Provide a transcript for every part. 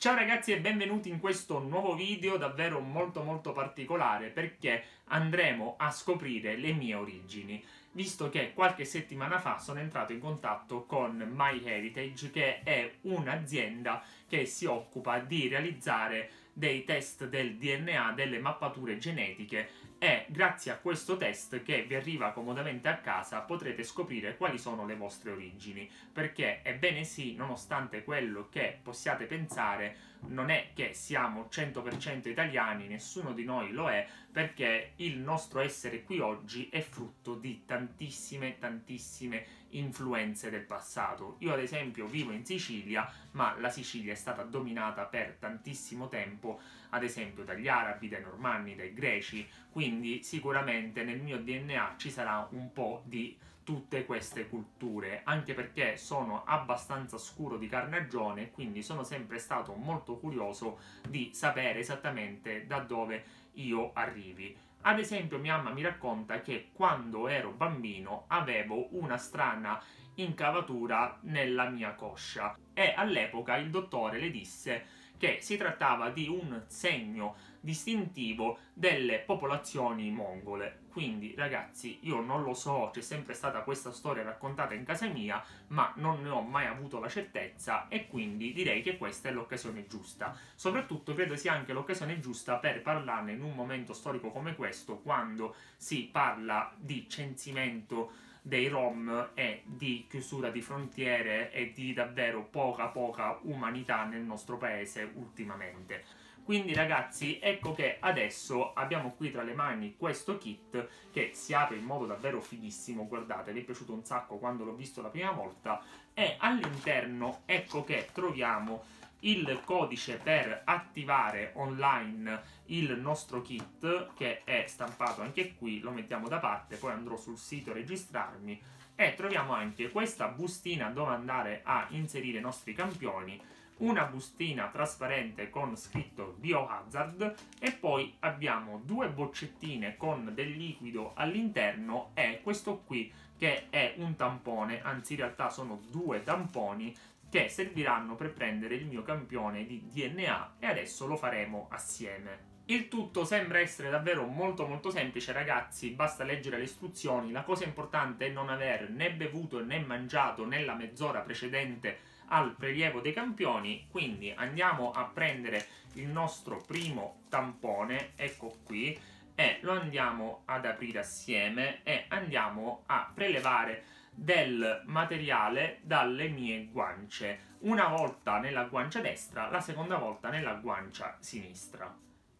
Ciao ragazzi e benvenuti in questo nuovo video davvero molto molto particolare perché andremo a scoprire le mie origini visto che qualche settimana fa sono entrato in contatto con MyHeritage che è un'azienda che si occupa di realizzare dei test del DNA, delle mappature genetiche e grazie a questo test che vi arriva comodamente a casa potrete scoprire quali sono le vostre origini. Perché ebbene sì, nonostante quello che possiate pensare non è che siamo 100% italiani, nessuno di noi lo è perché il nostro essere qui oggi è frutto di tantissime tantissime influenze del passato. Io ad esempio vivo in Sicilia, ma la Sicilia è stata dominata per tantissimo tempo, ad esempio dagli arabi, dai normanni, dai greci, quindi sicuramente nel mio DNA ci sarà un po' di tutte queste culture, anche perché sono abbastanza scuro di carnagione, quindi sono sempre stato molto curioso di sapere esattamente da dove io arrivi. Ad esempio mia mamma mi racconta che quando ero bambino avevo una strana incavatura nella mia coscia. E all'epoca il dottore le disse che si trattava di un segno distintivo delle popolazioni mongole. Quindi, ragazzi, io non lo so, c'è sempre stata questa storia raccontata in casa mia, ma non ne ho mai avuto la certezza e quindi direi che questa è l'occasione giusta. Soprattutto credo sia anche l'occasione giusta per parlarne in un momento storico come questo, quando si parla di censimento dei Rom e di chiusura di frontiere e di davvero poca poca umanità nel nostro paese ultimamente. Quindi ragazzi, ecco che adesso abbiamo qui tra le mani questo kit che si apre in modo davvero fighissimo, guardate, mi è piaciuto un sacco quando l'ho visto la prima volta e all'interno ecco che troviamo il codice per attivare online il nostro kit che è stampato anche qui, lo mettiamo da parte, poi andrò sul sito a registrarmi e troviamo anche questa bustina dove andare a inserire i nostri campioni una bustina trasparente con scritto Biohazard e poi abbiamo due boccettine con del liquido all'interno e questo qui che è un tampone, anzi in realtà sono due tamponi che serviranno per prendere il mio campione di DNA e adesso lo faremo assieme. Il tutto sembra essere davvero molto molto semplice ragazzi, basta leggere le istruzioni, la cosa importante è non aver né bevuto né mangiato nella mezz'ora precedente al prelievo dei campioni, quindi andiamo a prendere il nostro primo tampone, ecco qui, e lo andiamo ad aprire assieme e andiamo a prelevare del materiale dalle mie guance, una volta nella guancia destra, la seconda volta nella guancia sinistra.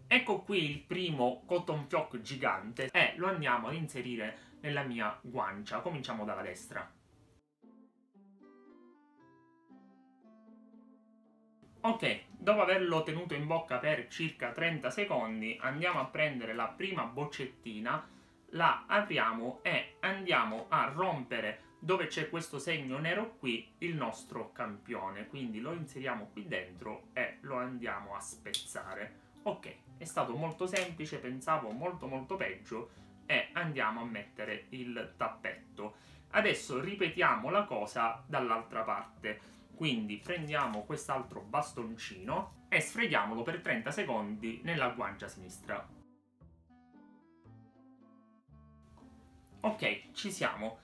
Ecco qui il primo cotton fioc gigante e lo andiamo ad inserire nella mia guancia. Cominciamo dalla destra. Ok, dopo averlo tenuto in bocca per circa 30 secondi, andiamo a prendere la prima boccettina, la apriamo e andiamo a rompere dove c'è questo segno nero qui il nostro campione. Quindi lo inseriamo qui dentro e lo andiamo a spezzare. Ok è stato molto semplice pensavo molto molto peggio e andiamo a mettere il tappetto. Adesso ripetiamo la cosa dall'altra parte. Quindi prendiamo quest'altro bastoncino e sfreghiamolo per 30 secondi nella guancia sinistra. Ok ci siamo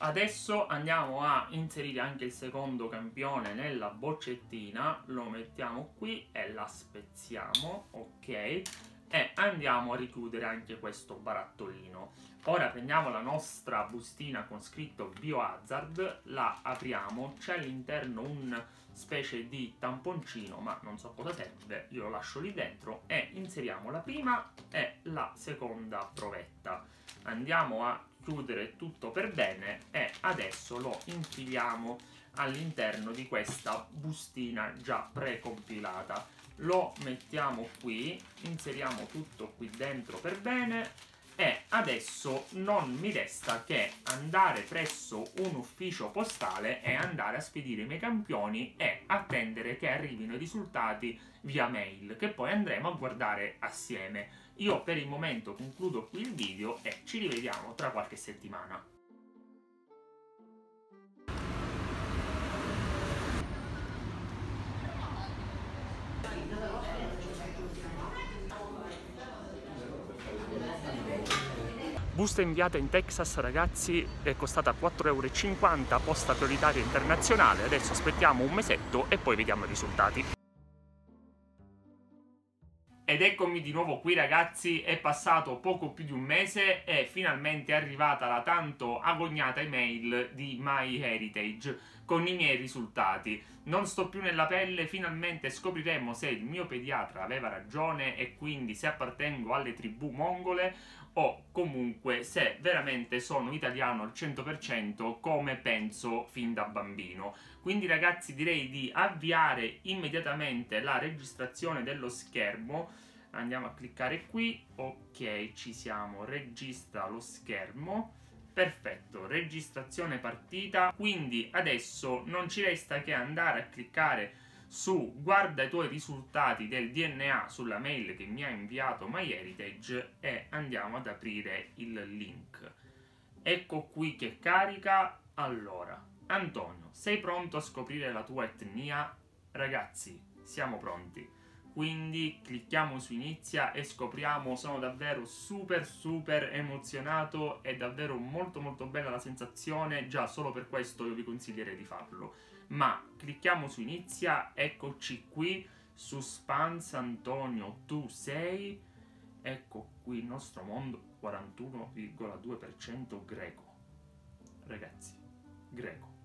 Adesso andiamo a inserire anche il secondo campione nella boccettina, lo mettiamo qui e la spezziamo, ok? E andiamo a richiudere anche questo barattolino. Ora prendiamo la nostra bustina con scritto Biohazard, la apriamo, c'è all'interno un specie di tamponcino, ma non so cosa serve, io lo lascio lì dentro e inseriamo la prima e la seconda provetta. Andiamo a chiudere tutto per bene e adesso lo infiliamo all'interno di questa bustina già precompilata. Lo mettiamo qui inseriamo tutto qui dentro per bene e adesso non mi resta che andare presso un ufficio postale e andare a spedire i miei campioni e attendere che arrivino i risultati via mail che poi andremo a guardare assieme. Io per il momento concludo qui il video e ci rivediamo tra qualche settimana. Busta inviata in Texas ragazzi è costata 4,50 euro, posta prioritaria internazionale, adesso aspettiamo un mesetto e poi vediamo i risultati. Ed eccomi di nuovo qui ragazzi, è passato poco più di un mese e finalmente è arrivata la tanto agognata email di MyHeritage con i miei risultati. Non sto più nella pelle, finalmente scopriremo se il mio pediatra aveva ragione e quindi se appartengo alle tribù mongole o comunque se veramente sono italiano al 100% come penso fin da bambino. Quindi ragazzi direi di avviare immediatamente la registrazione dello schermo. Andiamo a cliccare qui, ok ci siamo, registra lo schermo. Perfetto, registrazione partita, quindi adesso non ci resta che andare a cliccare su guarda i tuoi risultati del DNA sulla mail che mi ha inviato MyHeritage e andiamo ad aprire il link. Ecco qui che carica. Allora, Antonio, sei pronto a scoprire la tua etnia? Ragazzi, siamo pronti. Quindi clicchiamo su inizia e scopriamo, sono davvero super super emozionato, è davvero molto molto bella la sensazione, già solo per questo io vi consiglierei di farlo ma clicchiamo su inizia, eccoci qui su Spans Antonio tu sei, ecco qui il nostro mondo 41,2% greco. Ragazzi, greco.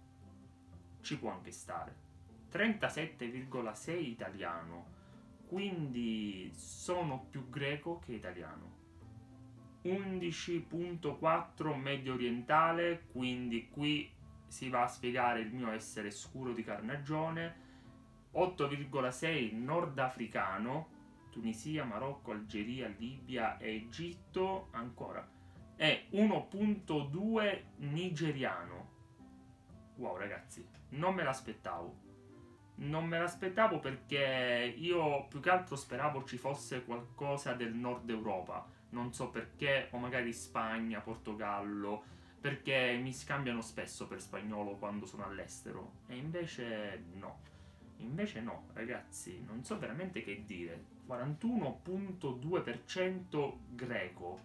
Ci può anche stare. 37,6 italiano, quindi sono più greco che italiano. 11.4 medio orientale, quindi qui si va a spiegare il mio essere scuro di carnagione, 8,6 nordafricano, Tunisia, Marocco, Algeria, Libia e Egitto, ancora, e 1.2 nigeriano. Wow ragazzi, non me l'aspettavo. Non me l'aspettavo perché io più che altro speravo ci fosse qualcosa del nord Europa. Non so perché, o magari Spagna, Portogallo, perché mi scambiano spesso per spagnolo quando sono all'estero e invece no. Invece no, ragazzi, non so veramente che dire. 41.2% greco.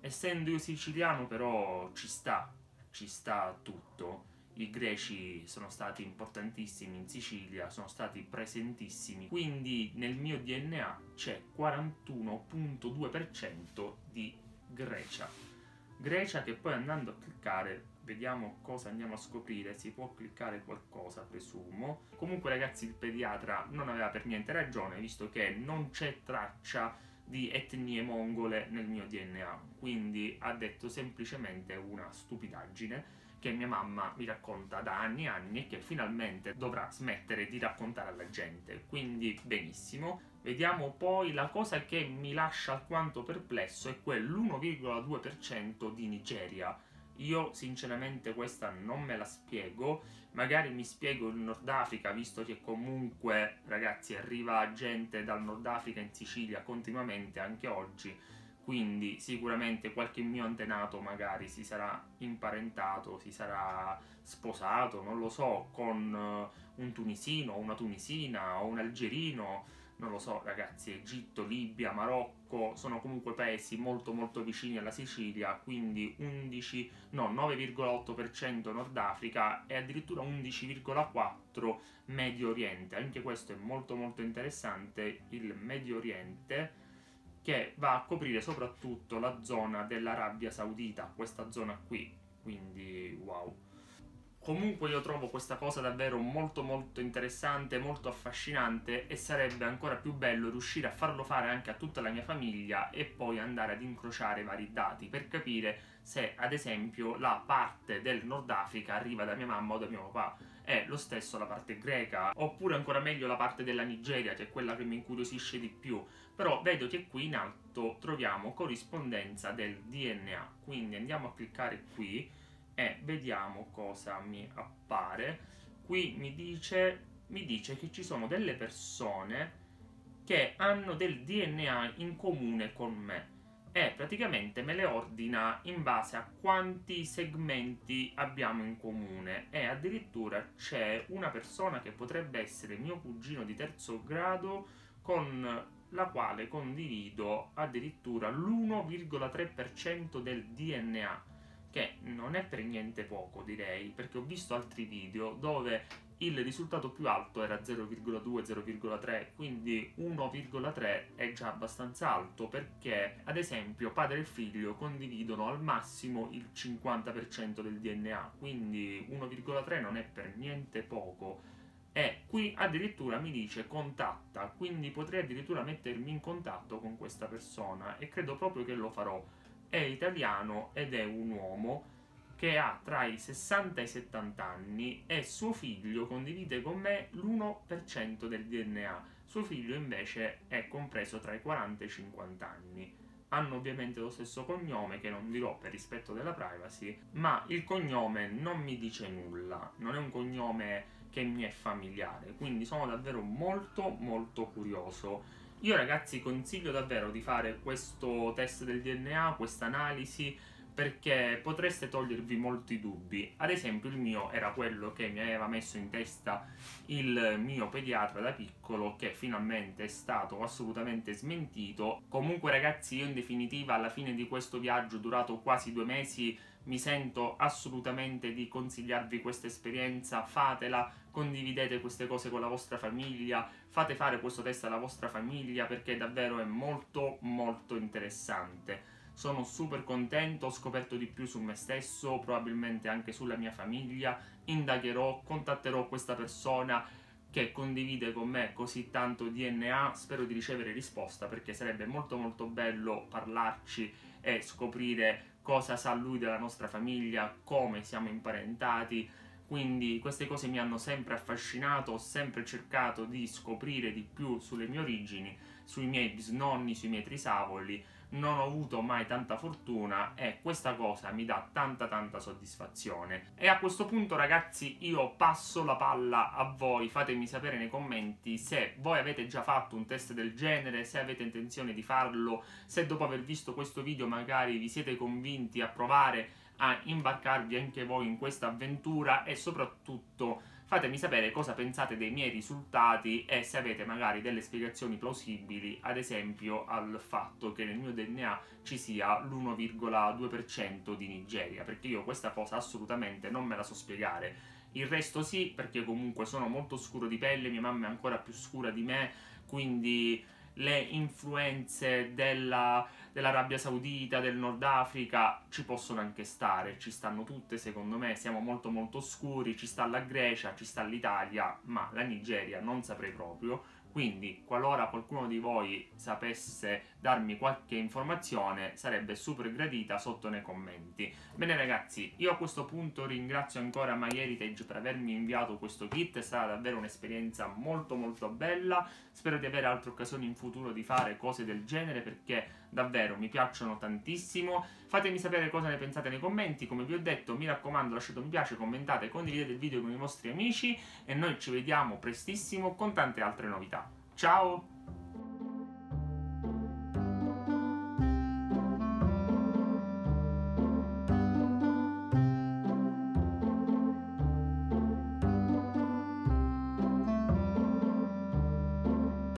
Essendo io siciliano però ci sta, ci sta tutto. I greci sono stati importantissimi in Sicilia, sono stati presentissimi, quindi nel mio DNA c'è 41.2% di Grecia. Grecia che poi andando a cliccare vediamo cosa andiamo a scoprire si può cliccare qualcosa presumo comunque ragazzi il pediatra non aveva per niente ragione visto che non c'è traccia di etnie mongole nel mio DNA quindi ha detto semplicemente una stupidaggine che mia mamma mi racconta da anni e anni e che finalmente dovrà smettere di raccontare alla gente. Quindi benissimo. Vediamo poi la cosa che mi lascia alquanto perplesso è quell'1,2% di Nigeria. Io sinceramente questa non me la spiego, magari mi spiego il Nord Africa, visto che comunque ragazzi arriva gente dal Nord Africa in Sicilia continuamente anche oggi. Quindi sicuramente qualche mio antenato magari si sarà imparentato, si sarà sposato, non lo so, con eh, un tunisino, una tunisina o un algerino, non lo so ragazzi, Egitto, Libia, Marocco, sono comunque paesi molto molto vicini alla Sicilia, quindi 11, no, 9,8% Nord Africa e addirittura 11,4% Medio Oriente, anche questo è molto molto interessante, il Medio Oriente che va a coprire soprattutto la zona dell'Arabia Saudita, questa zona qui, quindi wow. Comunque io trovo questa cosa davvero molto molto interessante, molto affascinante e sarebbe ancora più bello riuscire a farlo fare anche a tutta la mia famiglia e poi andare ad incrociare vari dati per capire se ad esempio la parte del Nord Africa arriva da mia mamma o da mio papà. È lo stesso la parte greca oppure ancora meglio la parte della Nigeria che è quella che mi incuriosisce di più. Però vedo che qui in alto troviamo corrispondenza del DNA quindi andiamo a cliccare qui e vediamo cosa mi appare. Qui mi dice, mi dice che ci sono delle persone che hanno del DNA in comune con me. E praticamente me le ordina in base a quanti segmenti abbiamo in comune. E addirittura c'è una persona che potrebbe essere mio cugino di terzo grado con la quale condivido addirittura l'1,3% del DNA, che non è per niente poco direi, perché ho visto altri video dove il risultato più alto era 0,2-0,3, quindi 1,3 è già abbastanza alto perché, ad esempio, padre e figlio condividono al massimo il 50% del DNA, quindi 1,3 non è per niente poco. E qui addirittura mi dice contatta, quindi potrei addirittura mettermi in contatto con questa persona e credo proprio che lo farò. È italiano ed è un uomo che ha tra i 60 e i 70 anni e suo figlio condivide con me l'1% del DNA. Suo figlio invece è compreso tra i 40 e i 50 anni. Hanno ovviamente lo stesso cognome che non dirò per rispetto della privacy, ma il cognome non mi dice nulla, non è un cognome che mi è familiare, quindi sono davvero molto molto curioso. Io ragazzi consiglio davvero di fare questo test del DNA, questa analisi, perché potreste togliervi molti dubbi. Ad esempio il mio era quello che mi aveva messo in testa il mio pediatra da piccolo che finalmente è stato assolutamente smentito. Comunque ragazzi io in definitiva alla fine di questo viaggio durato quasi due mesi mi sento assolutamente di consigliarvi questa esperienza, fatela, condividete queste cose con la vostra famiglia, fate fare questo test alla vostra famiglia perché davvero è molto molto interessante. Sono super contento, ho scoperto di più su me stesso, probabilmente anche sulla mia famiglia, indagherò, contatterò questa persona che condivide con me così tanto DNA, spero di ricevere risposta perché sarebbe molto molto bello parlarci e scoprire cosa sa lui della nostra famiglia, come siamo imparentati, quindi queste cose mi hanno sempre affascinato, ho sempre cercato di scoprire di più sulle mie origini, sui miei bisnonni, sui miei trisavoli, non ho avuto mai tanta fortuna e questa cosa mi dà tanta tanta soddisfazione. E a questo punto ragazzi io passo la palla a voi, fatemi sapere nei commenti se voi avete già fatto un test del genere, se avete intenzione di farlo, se dopo aver visto questo video magari vi siete convinti a provare a imbarcarvi anche voi in questa avventura e soprattutto Fatemi sapere cosa pensate dei miei risultati e se avete magari delle spiegazioni plausibili, ad esempio al fatto che nel mio DNA ci sia l'1,2% di Nigeria, perché io questa cosa assolutamente non me la so spiegare. Il resto sì, perché comunque sono molto scuro di pelle, mia mamma è ancora più scura di me, quindi le influenze della, dell'Arabia Saudita, del Nord Africa ci possono anche stare, ci stanno tutte secondo me, siamo molto molto scuri, ci sta la Grecia, ci sta l'Italia, ma la Nigeria non saprei proprio. Quindi, qualora qualcuno di voi sapesse darmi qualche informazione, sarebbe super gradita sotto nei commenti. Bene ragazzi, io a questo punto ringrazio ancora MyHeritage per avermi inviato questo kit, è stata davvero un'esperienza molto molto bella, spero di avere altre occasioni in futuro di fare cose del genere perché davvero mi piacciono tantissimo. Fatemi sapere cosa ne pensate nei commenti, come vi ho detto mi raccomando lasciate un mi piace, commentate, condividete il video con i vostri amici e noi ci vediamo prestissimo con tante altre novità. Ciao!